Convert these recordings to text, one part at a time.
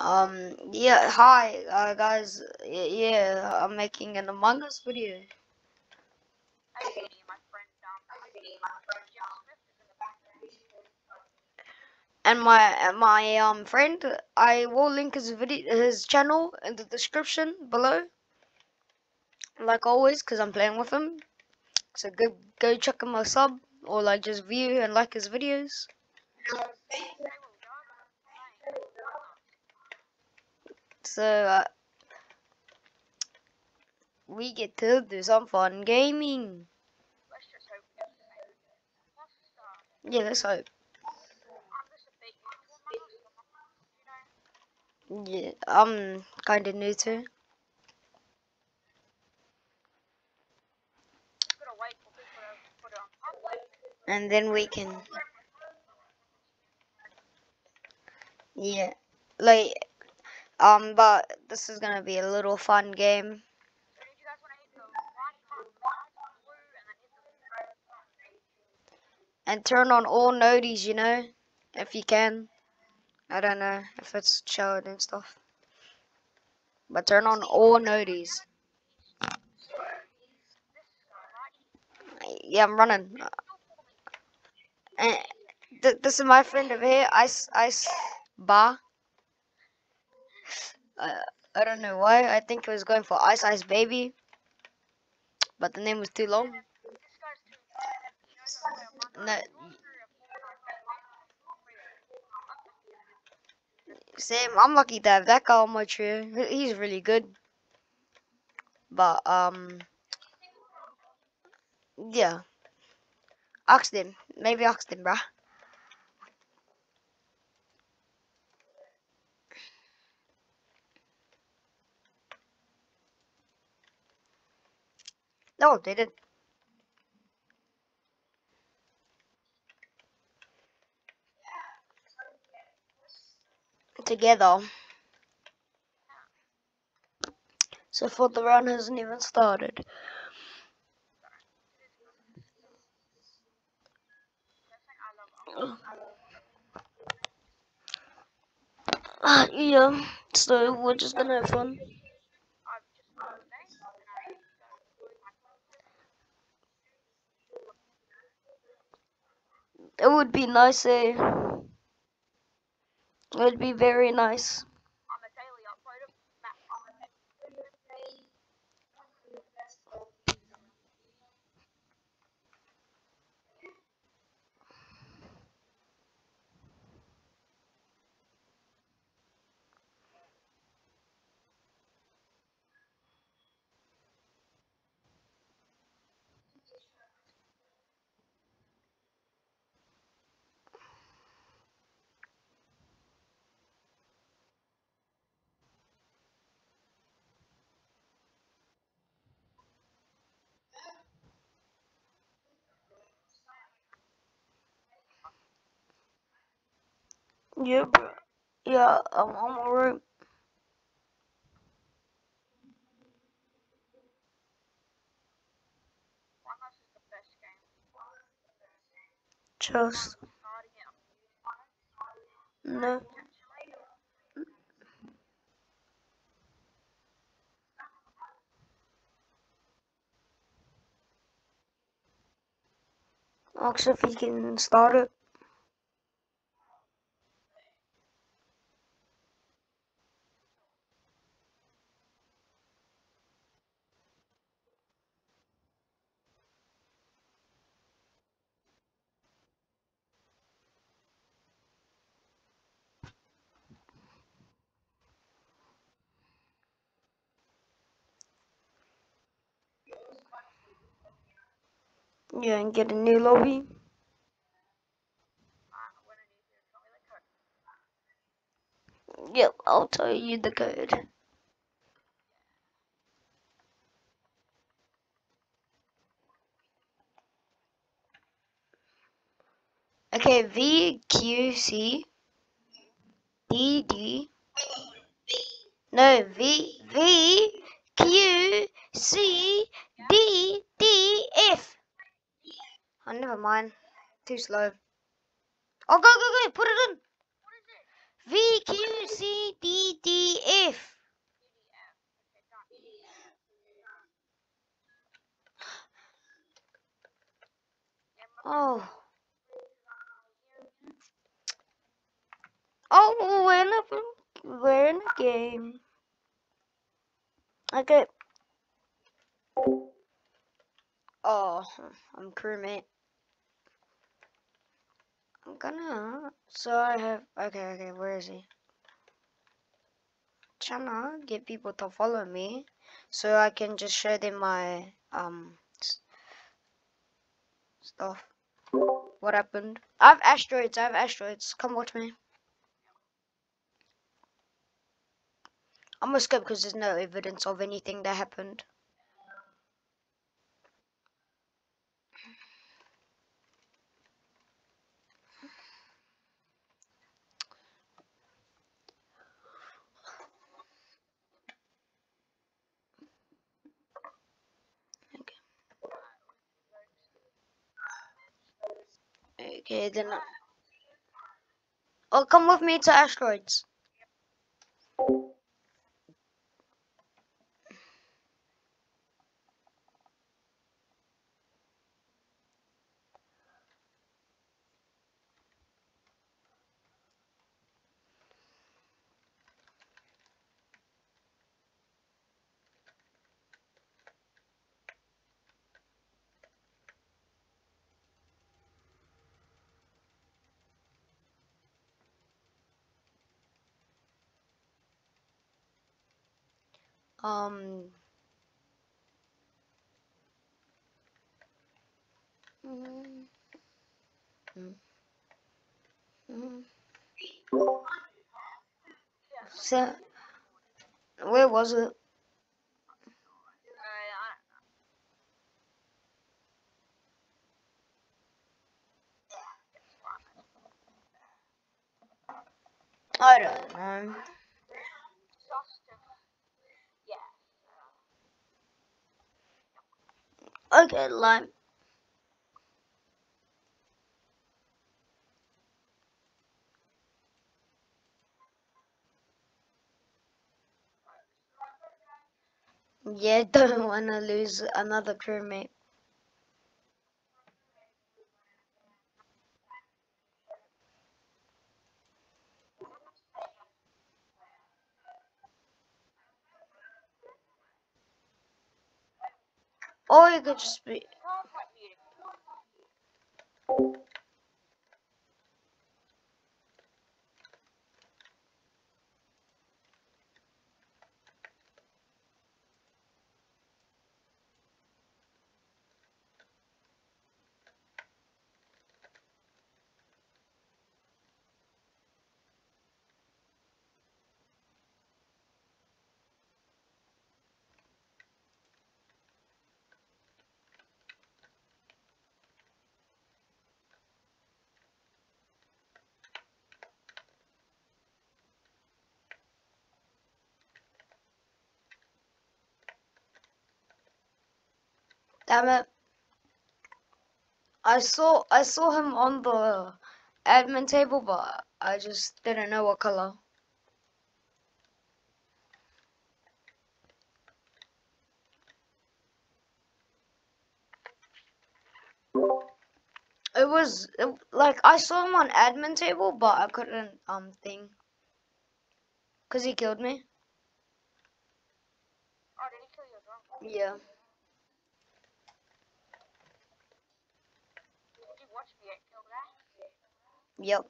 Um, yeah, hi, uh, guys. Yeah, I'm making an Among Us video. And my my um friend, I will link his video, his channel in the description below. Like always, cause I'm playing with him. So go go check him a sub or like just view and like his videos. So uh, we get to do some fun gaming. Yeah, let's hope. Yeah, I'm kind of new to. and then we can yeah like um but this is gonna be a little fun game. And turn on all noties you know if you can. I don't know if it's showed and stuff. But turn on all noties. Yeah i'm running. And th- this is my friend over here ice ice bar uh, i don't know why i think it was going for ice ice baby but the name was too long No. Same, I'm lucky to have that guy on my trio. He- He's really good. But um yeah. Oxton. Maybe Oxton, bruh. No, they did. Together. So far the run hasn't even started. Uh, yeah, so we're just gonna have fun. I've just got a name, and I go with my It would be nice, eh? It would be very nice. Yeah, bro. Yeah, I'm, is the best. Just no. Ask if he can start it. Yeah, and get a new lobby. Yep, I'll tell you the code. Okay, V Q C D D. No, V V Q C Oh, never mind. Too slow. Oh, go, go, go. Put it in. V Q C D D F. Oh. Oh, we're in a, we're in a game. Okay. Oh, I'm crewmate. I'm gonna. So I have. Okay, okay. Where is he? Trying to get people to follow me, so I can just show them my um stuff. What happened? I have asteroids. I have asteroids. Come watch me. I'm gonna skip because there's no evidence of anything that happened. Okay, then. Uh, oh, come with me to asteroids. Um. mm, mm, mm. So, where was it? I don't know. Okay, lime. Yeah, don't want to lose another crewmate. Or you Damn it. I saw I saw him on the admin table, but I just didn't know what color. It was it, like I saw him on admin table, but I couldn't um thing. Cause he killed me. Oh, did he kill your drunk? Yeah. Yep.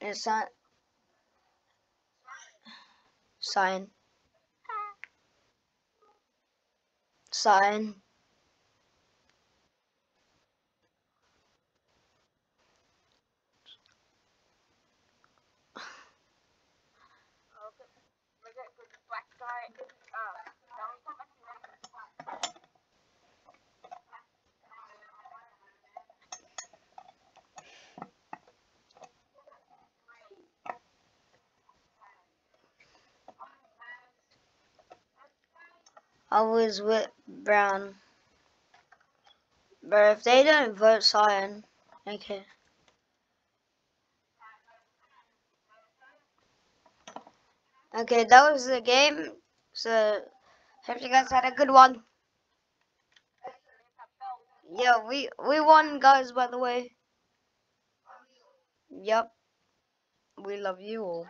It's not Cyan. Cyan. Okay. Look at the black guy. Uh, now we come back to that. I was with Brown. But if they don't vote Cyan, okay. Okay, that was the game. So, Hope you guys had a good one. Yeah, we we won, guys. By the way. Yep. We love you all.